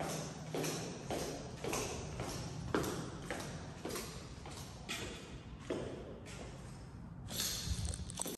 えっ?